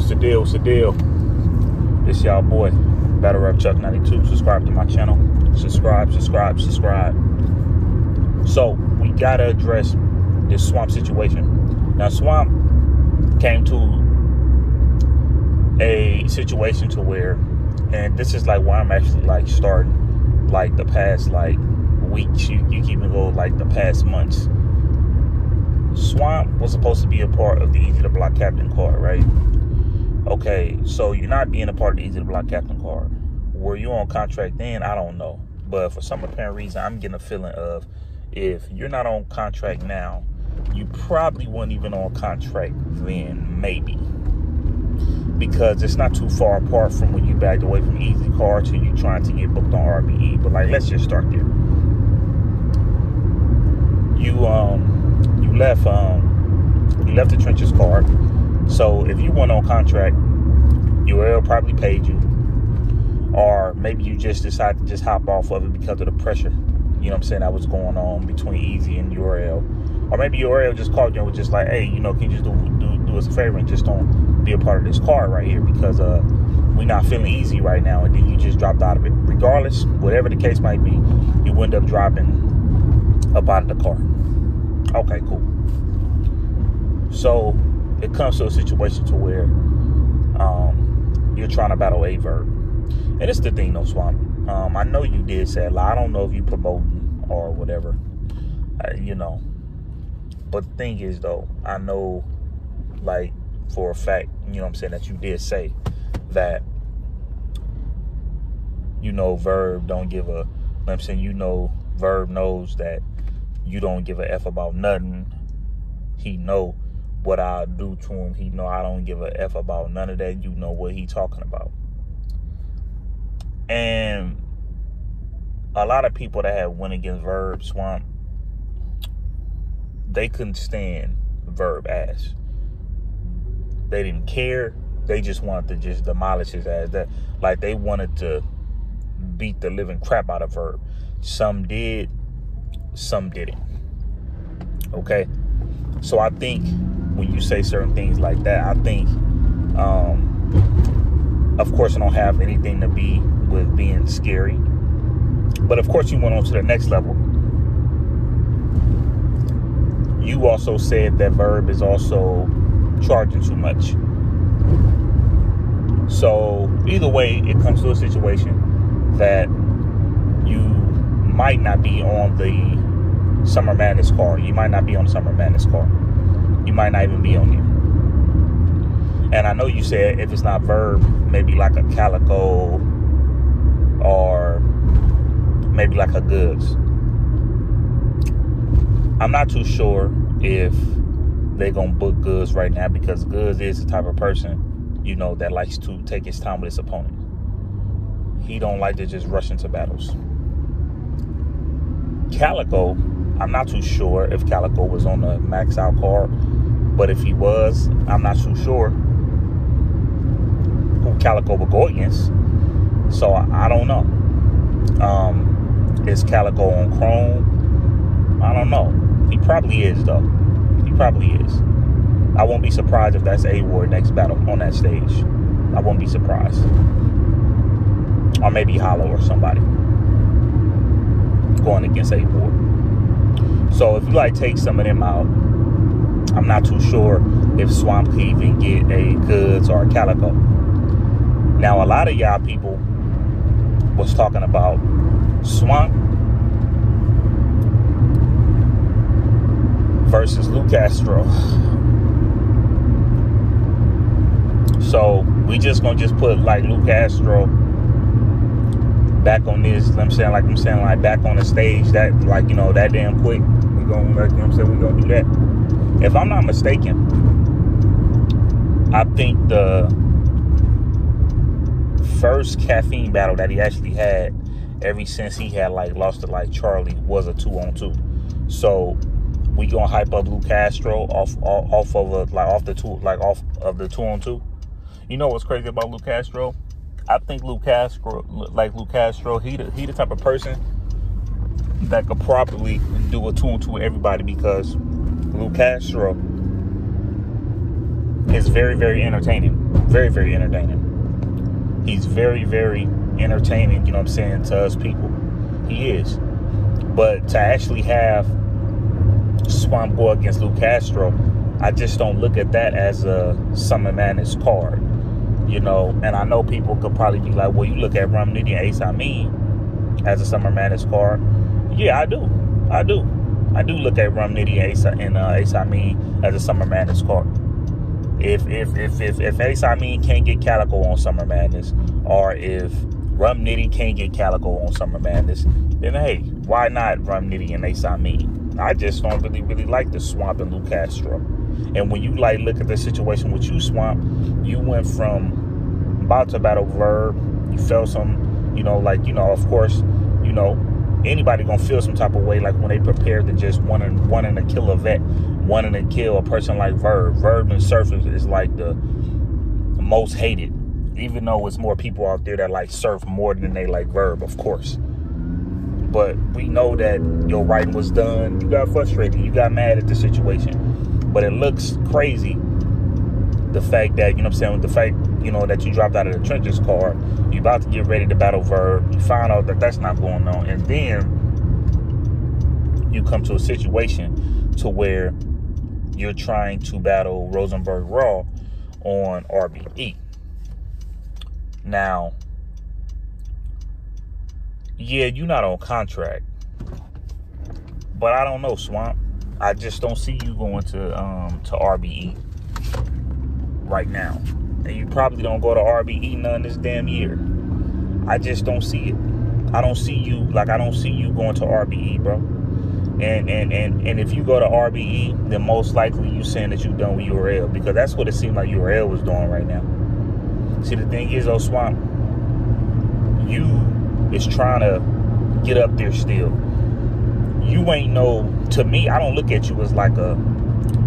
What's the deal? What's the deal? It's y'all boy, Battle Rap Chuck 92. Subscribe to my channel. Subscribe, subscribe, subscribe. So we gotta address this swamp situation. Now swamp came to a situation to where, and this is like why I'm actually like starting, like the past like weeks. You you can even go like the past months. Swamp was supposed to be a part of the Eazy the Block Captain card, right? Okay, so you're not being a part of the Eazy the Block Captain card. Were you on contract then? I don't know. But for some apparent reason, I'm getting a feeling of if you're not on contract now, you probably weren't even on contract then, maybe. Because it's not too far apart from when you backed away from Eazy Card to you trying to get booked on RBE. But like, let's just start there. You um you left um you left the trenches card. So if you went on contract, URL probably paid you. Or maybe you just decided to just hop off of it because of the pressure. You know what I'm saying? That was going on between Eazy and URL. Or maybe URL just called you and was just like, hey, you know, can you just do, do, do us a favor and just don't be a part of this card right here because uh we're not feeling easy right now and then you just dropped out of it. Regardless, whatever the case might be, you end up dropping up out of the car. Okay, cool. So it comes to a situation to where um, you're trying to battle a verb. And it's the thing though, Swamp. Um, I know you did say a lot. I don't know if you promoting or whatever, uh, you know. But the thing is though, I know like for a fact, you know what I'm saying, that you did say that you know verb don't give a I'm saying you know verb knows that you don't give a F about nothing. He know what I do to him. He know I don't give a F about none of that. You know what he talking about. And a lot of people that have went against Verb Swamp, they couldn't stand Verb ass. They didn't care. They just wanted to just demolish his ass. That like they wanted to beat the living crap out of Verb. Some did, some didn't. Okay. So I think when you say certain things like that, I think, um, of course, I don't have anything to be with being scary. But of course, you went on to the next level. You also said that Verb is also charging too much. So either way, it comes to a situation that you might not be on the Summer Madness card. You might not be on the Summer Madness card you might not even be on here. And I know you said if it's not verb, maybe like a Calicoe or maybe like a Goodz. I'm not too sure if they're gonna book Goodz right now because Goodz is the type of person, you know, that likes to take his time with his opponent. He don't like to just rush into battles. Calicoe, I'm not too sure if Calicoe was on the max out card but if he was, I'm not too sure who Calicoe would go against. So I, don't know. Um, is Calicoe on Chrome? I don't know. He probably is though. He probably is. I won't be surprised if that's A Ward next battle on that stage. I won't be surprised. Or maybe Hollow or somebody going against A Ward. So if you like take some of them out, I'm not too sure if Swamp could even get a Goodz or a Calicoe. Now, a lot of y'all people was talking about Swamp versus Lu Castro. So we just gonna just put like Lu Castro back on this. I'm saying like I'm saying like back on the stage that like you know that damn quick. Gonna like you know I'm saying we're gonna do that if I'm not mistaken, I think the first caffeine battle that he actually had ever since he had like lost to like Charlie was a two on two. So we gonna hype up Lu Castro off off, off of a, like off the two like off of the two on two. You know what's crazy about Lu Castro? I think Lu Castro like Lu Castro, he the, he the type of person that could properly do a two with everybody because Lu Castro is very, very entertaining. Very, very entertaining. He's very, very entertaining, you know what I'm saying, to us people. He is. But to actually have Swamp go against Lu Castro, I just don't look at that as a Summer Madness card. You know, and I know people could probably be like, well, you look at Rum Nitty and Ace Amin as a Summer Madness card. Yeah, I do. I do. I do look at Rum Nitty and Ace, and, uh, Ace Amin as a Summer Madness card. If if if if, if Ace Amin can't get Calicoe on Summer Madness, or if Rum Nitty can't get Calicoe on Summer Madness, then hey, why not Rum Nitty and Ace Amin? I just don't really, really like the Swamp and Lu Castro. And when you like look at the situation with you, Swamp, you went from about to battle Verb, you felt some, you know, like, you know, of course, you know, anybody gonna feel some type of way like when they prepare to just want to want to kill a vet, wanting to kill a person like Verb. Verb and Surf is, like the most hated, even though it's more people out there that like Surf more than they like Verb, of course. But we know that your writing was done. You got frustrated. You got mad at the situation. But it looks crazy. The fact that, you know what I'm saying, the fact, you know, that you dropped out of the trenches card, you about to get ready to battle Verb, you find out that that's not going on. And then you come to a situation to where you're trying to battle Rosenberg Raw on RBE. Now, yeah, you're not on contract. But I don't know, Swamp. I just don't see you going to um, to RBE right now. And you probably don't go to RBE none this damn year. I just don't see it. I don't see you like I don't see you going to RBE, bro. And and and and if you go to RBE, then most likely you saying that you done with URL because that's what it seemed like URL was doing right now. See the thing is, oh Swamp, you is trying to get up there still. You ain't no to me, I don't look at you as like a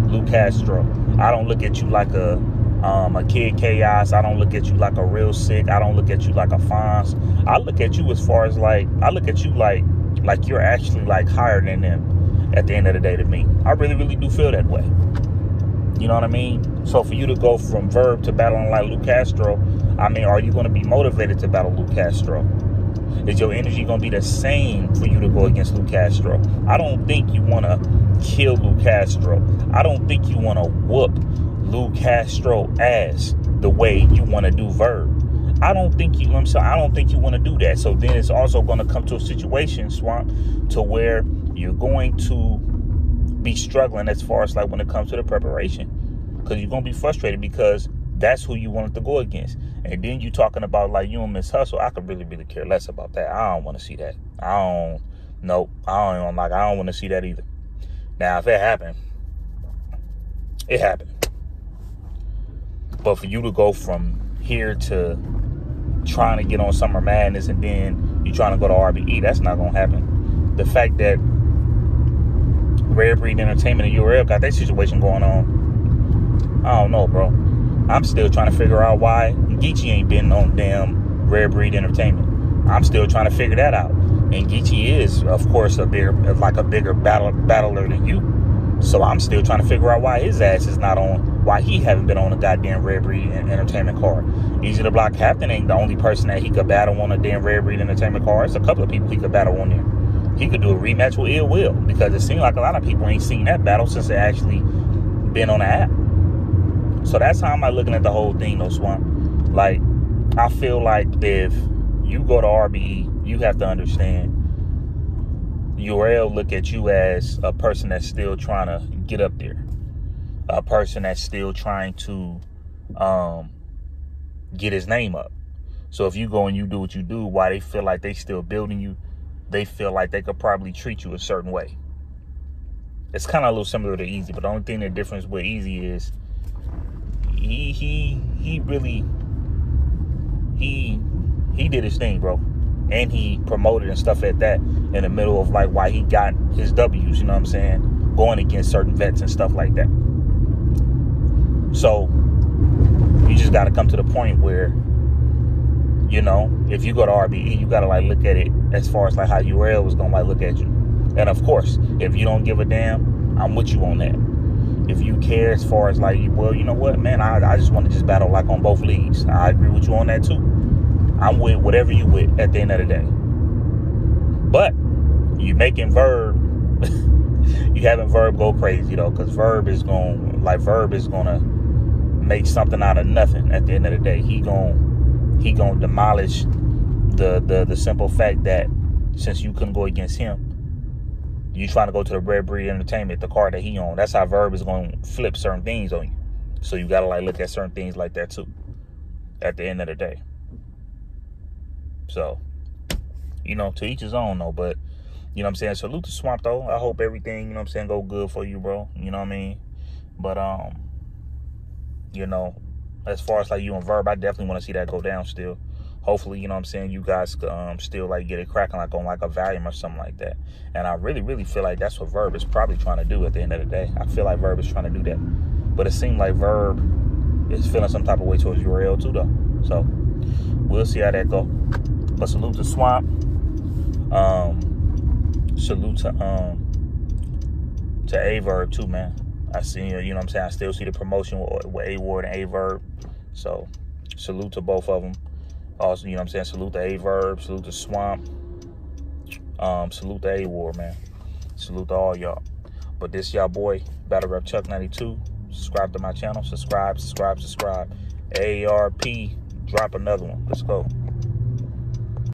Lu Castro. I don't look at you like a um, a Kid Chaos. I don't look at you like a Real Sikh. I don't look at you like a Fonz. I look at you as far as like I look at you like like you're actually like higher than them at the end of the day to me. I really, really do feel that way. You know what I mean? So for you to go from Verb to battling like Lu Castro, I mean, are you going to be motivated to battle Lu Castro? Is your energy going to be the same for you to go against Lu Castro? I don't think you want to kill Lu Castro. I don't think you want to whoop Lu Castro ass the way you want to do Verb. I don't think you, I'm sorry, I don't think you want to do that. So then it's also going to come to a situation, Swamp, to where you're going to be struggling as far as like when it comes to the preparation. Because you're going to be frustrated because that's who you wanted to go against. And then you talking about like you and Miss Hustle. I could really, really care less about that. I don't want to see that. I don't. Nope. I don't like. I don't want to see that either. Now, if it happened, it happened. But for you to go from here to trying to get on Summer Madness and then you trying to go to RBE, that's not gonna happen. The fact that Rare Breed Entertainment and URL got that situation going on, I don't know, bro. I'm still trying to figure out why Geechi ain't been on damn Rare Breed Entertainment. I'm still trying to figure that out. And Geechi is, of course, a bigger, like a bigger battle, battler than you. So I'm still trying to figure out why his ass is not on, why he haven't been on a goddamn Rare Breed Entertainment card. Eazy the Block Captain ain't the only person that he could battle on a damn Rare Breed Entertainment card. It's a couple of people he could battle on there. He could do a rematch with Ill Will because it seems like a lot of people ain't seen that battle since it actually been on the app. So that's how I'm looking at the whole thing, though, Swamp. Like, I feel like if you go to RBE, you have to understand URL look at you as a person that's still trying to get up there, a person that's still trying to um, get his name up. So if you go and you do what you do, why they feel like they still building you, they feel like they could probably treat you a certain way. It's kind of a little similar to Eazy, but the only thing the difference with Eazy is he he he really he he did his thing, bro. And he promoted and stuff at that in the middle of like why he got his W's, you know what I'm saying? Going against certain vets and stuff like that. So you just gotta come to the point where, you know, if you go to RBE, you gotta like look at it as far as like how URL was gonna like look at you. And of course, if you don't give a damn, I'm with you on that. if you care as far as like, well, you know what, man, I, I just want to just battle like on both leagues. I agree with you on that too. I'm with whatever you with at the end of the day. But you making Verb, you having Verb go crazy though, because Verb is going like Verb is gonna make something out of nothing at the end of the day. He going he gonna demolish the the the simple fact that since you couldn't go against him, you trying to go to the Rare Breed Entertainment, the car that he owned. That's how Verb is going to flip certain things on you. So you got to like look at certain things like that too. At the end of the day. So, you know, to each his own though. But you know what I'm saying. Salute to Swamp though. I hope everything you know what I'm saying go good for you, bro. You know what I mean. But um, you know, as far as like you and Verb, I definitely want to see that go down still hopefully, you know what I'm saying, you guys um, still like get it cracking like on like a volume or something like that. And I really, really feel like that's what Verb is probably trying to do at the end of the day. I feel like Verb is trying to do that. But it seemed like Verb is feeling some type of way towards URL too though. So we'll see how that go. But salute to Swamp. Um salute to um to Aye Verb too, man. I see you You know what I'm saying. I still see the promotion with, with A Ward and Aye Verb. So salute to both of them. Also, you know what I'm saying? Salute to Aye Verb, salute to Swamp, um, salute to A-War, man. Salute to all y'all. But this y'all boy, Battle Rap Chuck 92. Subscribe to my channel. Subscribe, subscribe, subscribe. ARP, drop another one. Let's go.